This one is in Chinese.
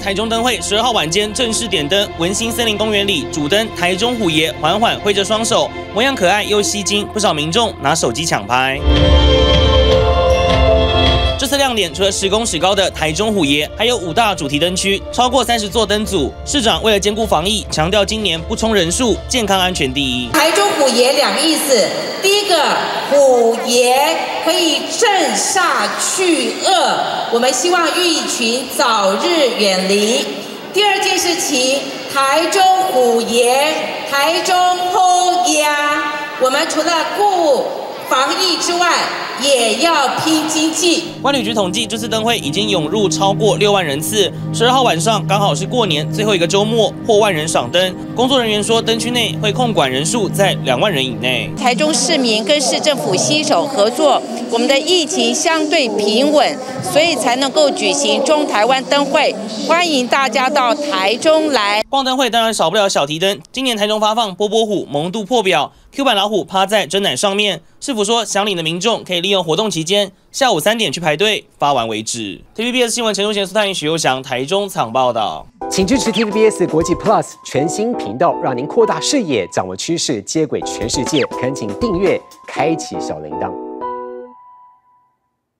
台中灯会十二号晚间正式点灯，文心森林公园里主灯台中虎爷缓缓挥着双手，模样可爱又吸睛，不少民众拿手机抢拍。这次亮点除了十公尺高的台中虎爷，还有五大主题灯区，超过三十座灯组。市长为了兼顾防疫，强调今年不冲人数，健康安全第一。台中虎爷两个意思，第一个虎爷可以镇煞去恶，我们希望疫情早日远离。第二件事情，台中虎爷，台中后鸭，我们除了顾防疫之外。也要拼经济。关旅局统计，这次灯会已经涌入超过六万人次。十二号晚上刚好是过年最后一个周末，破万人赏灯。工作人员说，灯区内会控管人数在两万人以内。台中市民跟市政府携手合作，我们的疫情相对平稳，所以才能够举行中台湾灯会。欢迎大家到台中来逛灯会，当然少不了小提灯。今年台中发放波波虎萌度破表，Q 版老虎趴在真奶上面。市府说，想领的民众可以利用活动期间下午三点去排队，发完为止。TVBS 新闻陈忠贤、苏泰英、许佑祥台中场报道，请支持 TVBS 国际 Plus 全新频道，让您扩大视野，掌握趋势，接轨全世界。恳请订阅，开启小铃铛。